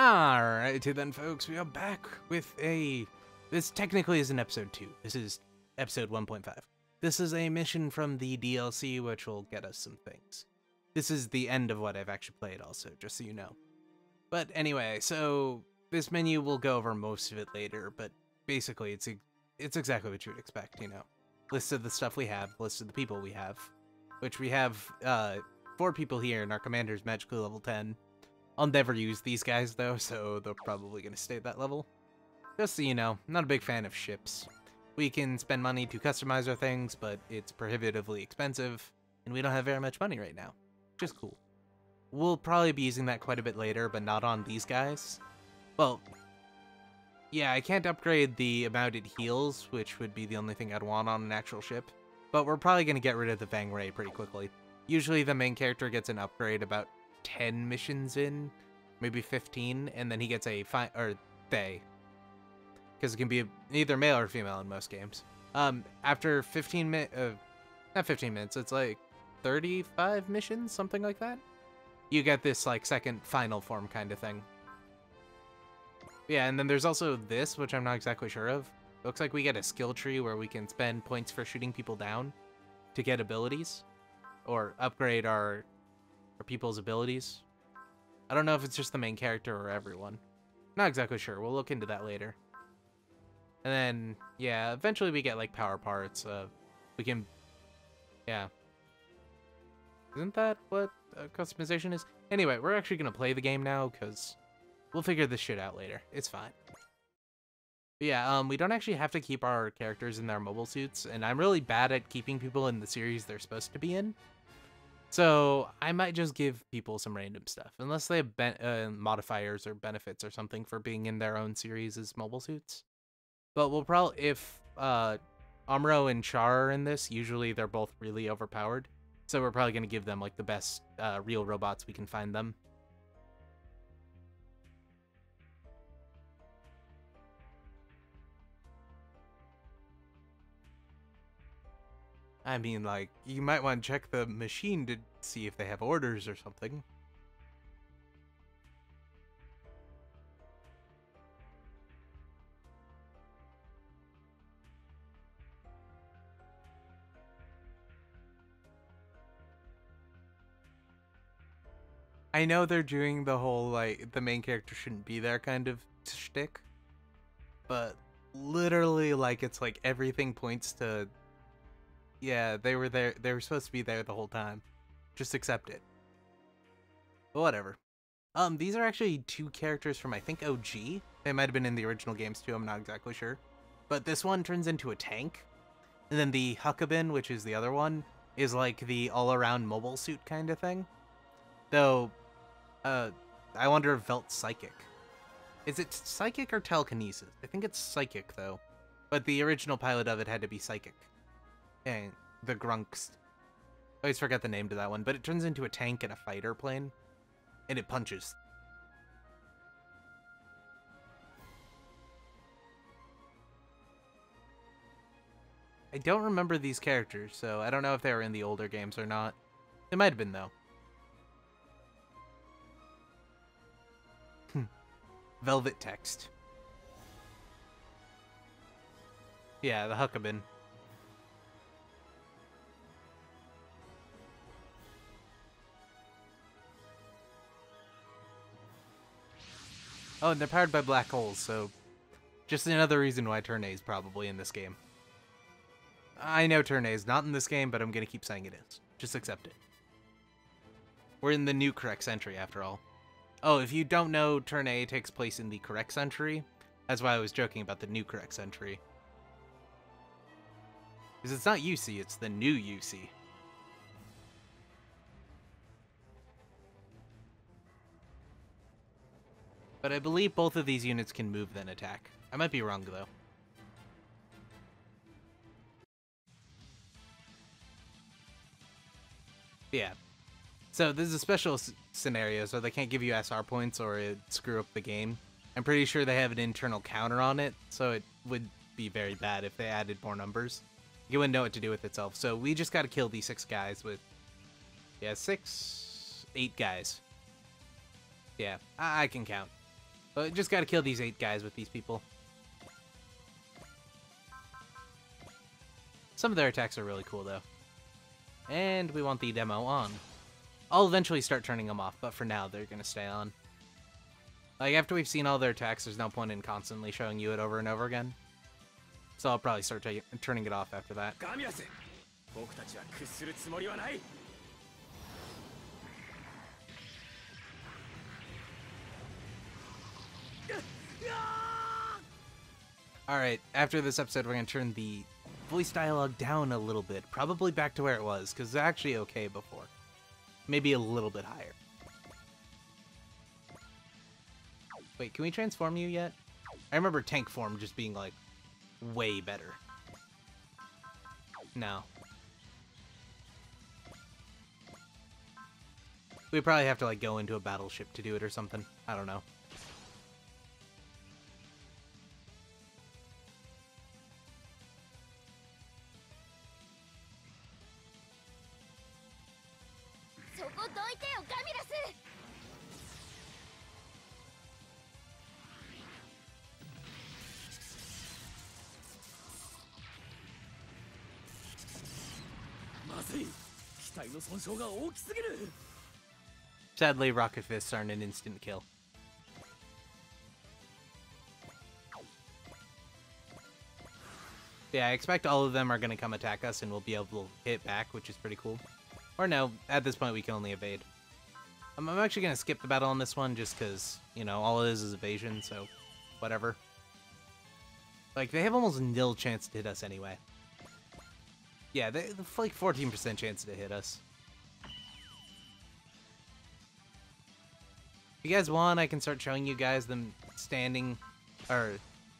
Alrighty then, folks, we are back with a. This technically is an episode 2. This is episode 1.5. This is a mission from the DLC, which will get us some things. This is the end of what I've actually played, also, just so you know. But anyway, so this menu we'll go over most of it later, but basically, it's it's exactly what you would expect, you know. List of the stuff we have, list of the people we have, which we have uh, four people here, and our commander's magically level 10. I'll never use these guys though, so they're probably going to stay at that level. Just so you know, not a big fan of ships. We can spend money to customize our things, but it's prohibitively expensive, and we don't have very much money right now. Just cool. We'll probably be using that quite a bit later, but not on these guys. Well, yeah, I can't upgrade the amount it heals, which would be the only thing I'd want on an actual ship. But we're probably going to get rid of the Fang Ray pretty quickly. Usually the main character gets an upgrade about 10 missions in, maybe 15, and then he gets a fi- or they, because it can be either male or female in most games. Um, after 15 minutes, uh, not 15 minutes, it's like 35 missions, something like that. You get this like second final form kind of thing. Yeah, and then there's also this, which I'm not exactly sure of. It looks like we get a skill tree where we can spend points for shooting people down to get abilities or upgrade our or people's abilities. I don't know if it's just the main character or everyone. Not exactly sure. We'll look into that later. And then, yeah, eventually we get, like, power parts. Uh, we can... Yeah. Isn't that what uh, customization is? Anyway, we're actually going to play the game now, because we'll figure this shit out later. It's fine. But yeah, um, we don't actually have to keep our characters in their mobile suits, and I'm really bad at keeping people in the series they're supposed to be in. So I might just give people some random stuff, unless they have ben- uh, modifiers or benefits or something for being in their own series as mobile suits. But we'll probably, if uh, and Char are in this, usually they're both really overpowered. So we're probably to give them like the best uh, real robots we can find them. I mean, like, you might want to check the machine to see if they have orders or something. I know they're doing the whole, like, the main character shouldn't be there kind of shtick, but literally, like, it's like everything points to yeah, they were there. They were supposed to be there the whole time. Just accept it. But whatever. Um, these are actually two characters from I think OG. They might have been in the original games too. I'm not exactly sure. But this one turns into a tank, and then the Huckebein, which is the other one, is like the all-around mobile suit kind of thing. Though, uh, I wonder if Velt's psychic. Is it psychic or telekinesis? I think it's psychic though. But the original pilot of it had to be psychic and the Grungust. I always forget the name to that one, but it turns into a tank and a fighter plane, and it punches. I don't remember these characters, so I don't know if they were in the older games or not. They might have been, though. Hmm. Velvet text. Yeah, the Huckebein. Oh, and they're powered by black holes, so just another reason why Turn A is probably in this game. I know Turn A is not in this game, but I'm going to keep saying it is. Just accept it. We're in the new correct century, after all. Oh, if you don't know, Turn A takes place in the correct century. That's why I was joking about the new correct century. Because it's not UC, it's the new UC. But I believe both of these units can move then attack. I might be wrong, though. Yeah. So this is a special scenario, so they can't give you SR points or it screw up the game. I'm pretty sure they have an internal counter on it, so it would be very bad if they added more numbers. You wouldn't know what to do with itself. So we just got to kill these six guys with, yeah, six, eight guys. Yeah, I, I can count. But just gotta kill these eight guys with these people. Some of their attacks are really cool, though. And we want the demo on. I'll eventually start turning them off, but for now, they're gonna stay on. Like, after we've seen all their attacks, there's no point in constantly showing you it over and over again. So I'll probably start turning it off after that. Alright, after this episode, we're going to turn the voice dialogue down a little bit. Probably back to where it was, because it's actually okay before. Maybe a little bit higher. Wait, can we transform you yet? I remember tank form just being, like, way better. No. We probably have to, like, go into a battleship to do it or something. I don't know. Sadly, rocket fists aren't an instant kill. Yeah, I expect all of them are going to come attack us and we'll be able to hit back, which is pretty cool. Or no, at this point we can only evade. I'm, I'm actually going to skip the battle on this one just because, you know, all it is is evasion, so whatever. Like, they have almost nil chance to hit us anyway. Yeah, they, like 14% chance to hit us. If you guys want, I can start showing you guys them standing, or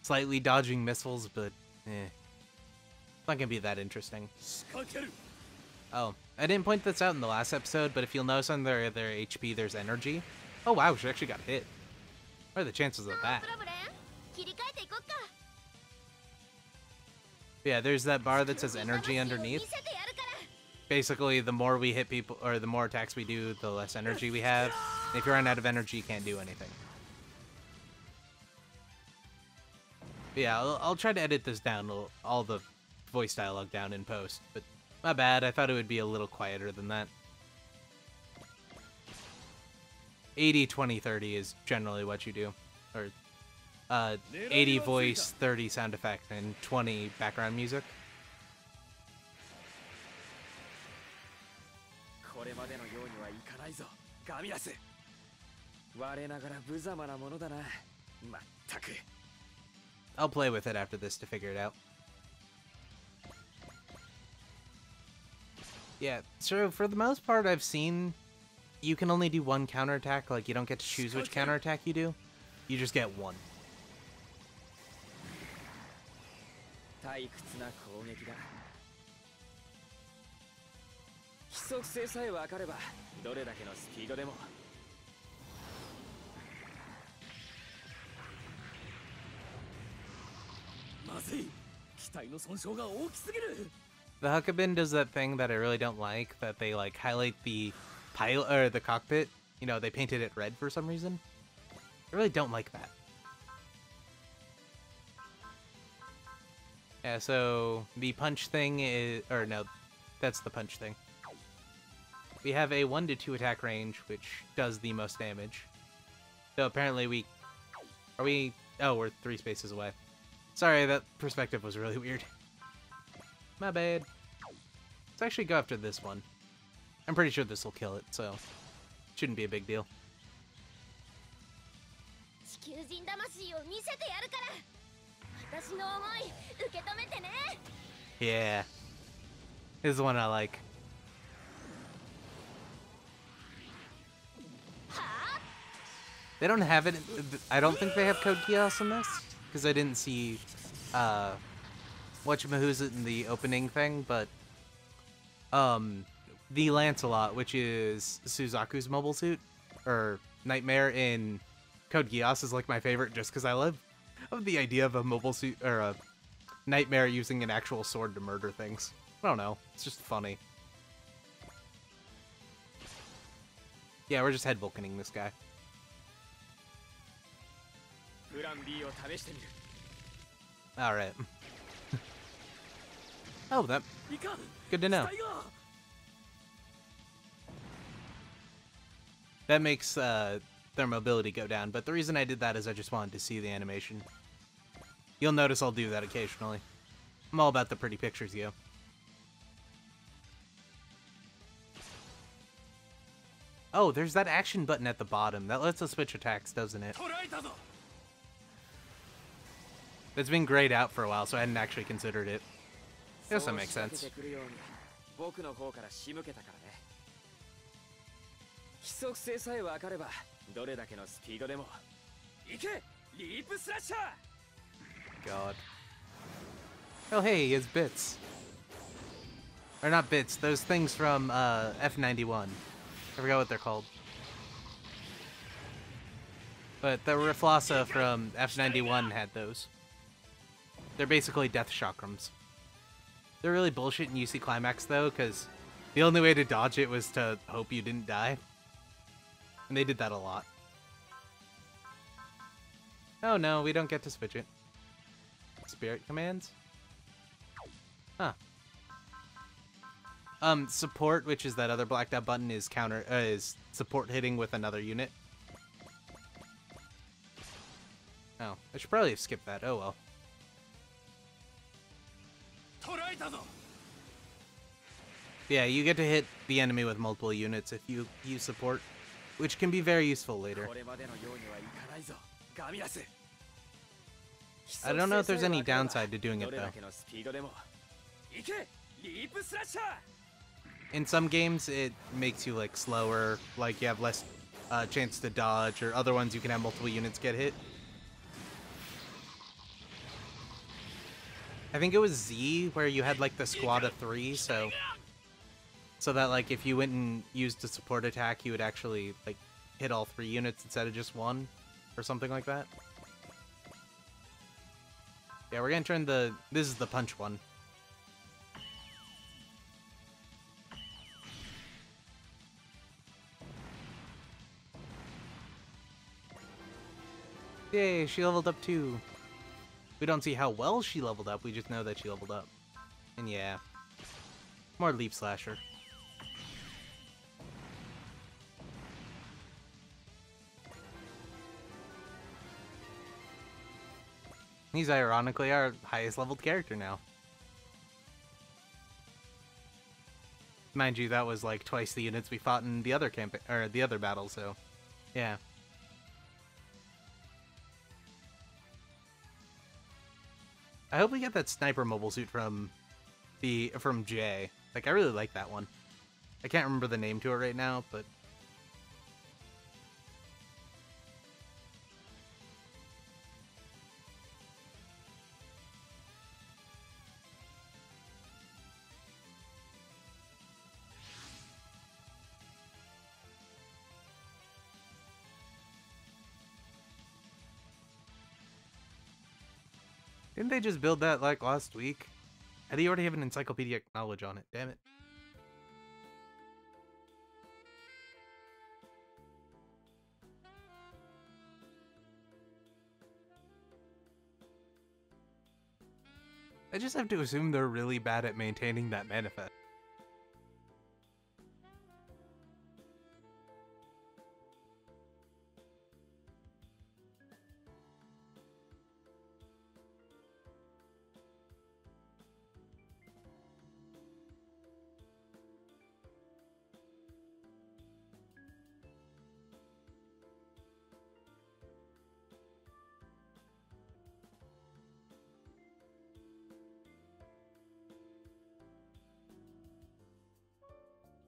slightly dodging missiles, but eh. It's not gonna be that interesting. Oh, I didn't point this out in the last episode, but if you'll notice on their, their HP, there's energy. Oh wow, she actually got hit. What are the chances of that? Yeah, there's that bar that says energy underneath. Basically, the more we hit people, or the more attacks we do, the less energy we have. If you run out of energy, you can't do anything. But yeah, I'll, I'll, try to edit this down, all the voice dialogue down in post. But my bad, I thought it would be a little quieter than that. 80, 20, 30 is generally what you do. Or uh, 80 voice, 30 sound effect, and 20 background music. I'll play with it after this to figure it out. Yeah, so for the most part I've seen you can only do one counterattack, like you don't get to choose which counterattack you do. You just get one. The Huckebein does that thing that I really don't like, that they like highlight the pilot or the cockpit. You know, they painted it red for some reason. I really don't like that. Yeah, so the punch thing is, or no, that's the punch thing. We have a 1 to 2 attack range, which does the most damage. So apparently we, are we, oh, we're three spaces away. Sorry, that perspective was really weird. My bad. Let's actually go after this one. I'm pretty sure this will kill it, so shouldn't be a big deal. Yeah. This is the one I like. They don't have it. I don't think they have Code Geass in this because I didn't see uh, whatchamahoozit in the opening thing, but um, the Lancelot, which is Suzaku's mobile suit, or Nightmare in Code Geass is like my favorite just because I love, love the idea of a mobile suit, or a Nightmare using an actual sword to murder things. I don't know, it's just funny. Yeah, we're just head vulcaning this guy. Alright. Oh, that. Good to know. That makes uh, their mobility go down, but the reason I did that is I just wanted to see the animation. You'll notice I'll do that occasionally. I'm all about the pretty pictures, you. Oh, there's that action button at the bottom. That lets us switch attacks, doesn't it? That's been grayed out for a while, so I hadn't actually considered it. Yes, that makes sense. God. Oh hey his bits. Or not bits those things from uh, F91 I forgot what they're called. But the Rafflesia from F91 had those. They're basically death chakrams. They're really bullshit in UC Climax, though, because the only way to dodge it was to hope you didn't die. And they did that a lot. Oh no, we don't get to switch it. Spirit commands? Huh. Um, support, which is that other blacked out button, is counter uh, is support hitting with another unit. Oh, I should probably have skipped that. Oh well. Yeah, you get to hit the enemy with multiple units if you use support, which can be very useful later. Oh, I don't know if there's any downside to doing it though. In some games, it makes you like slower, like you have less uh, chance to dodge, or other ones you can have multiple units get hit. I think it was Z where you had like the squad of three, so so that like if you went and used a support attack, you would actually like hit all three units instead of just one, or something like that. Yeah, we're gonna turn the. This is the punch one. Yay, she leveled up too. We don't see how well she leveled up, we just know that she leveled up. And yeah. More Leap Slasher. He's ironically our highest leveled character now. Mind you, that was like twice the units we fought in the other camp or the other battle, so yeah. I hope we get that sniper mobile suit from the from Jay. Like I really like that one. I can't remember the name to it right now, but Didn't they just build that like last week? Do you already have an encyclopedic knowledge on it? Damn it. I just have to assume they're really bad at maintaining that manifest.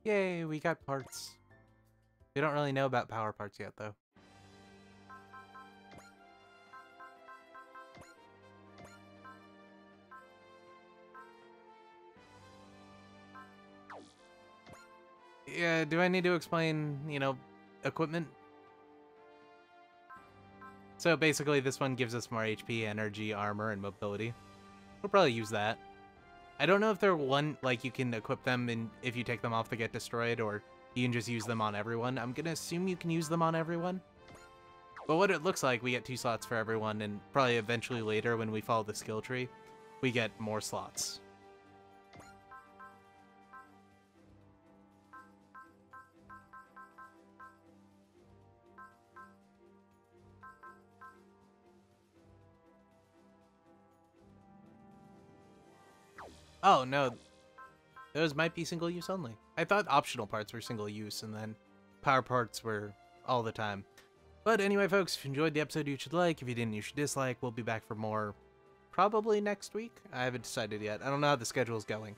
Yay, we got parts. We don't really know about power parts yet, though. Yeah, do I need to explain, you know, equipment? So basically this one gives us more HP, energy, armor, and mobility. We'll probably use that. I don't know if they're one, like you can equip them and if you take them off they get destroyed or you can just use them on everyone. I'm gonna assume you can use them on everyone. But what it looks like, we get two slots for everyone, and probably eventually later when we follow the skill tree, we get more slots. Oh, no. Those might be single use only. I thought optional parts were single use and then power parts were all the time. But anyway, folks, if you enjoyed the episode, you should like. If you didn't, you should dislike. We'll be back for more probably next week. I haven't decided yet. I don't know how the schedule's going.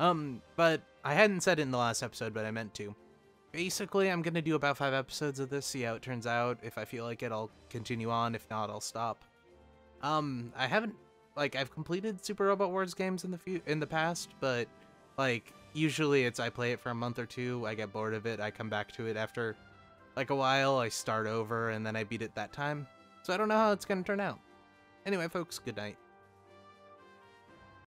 Um, but I hadn't said it in the last episode, but I meant to. Basically, I'm going to do about five episodes of this, see how it turns out. If I feel like it, I'll continue on. If not, I'll stop. Um, I haven't like I've completed Super Robot Wars games in the few in the past, but like usually it's I play it for a month or two, I get bored of it, I come back to it after like a while, I start over and then I beat it that time. So I don't know how it's to turn out. Anyway, folks, good night.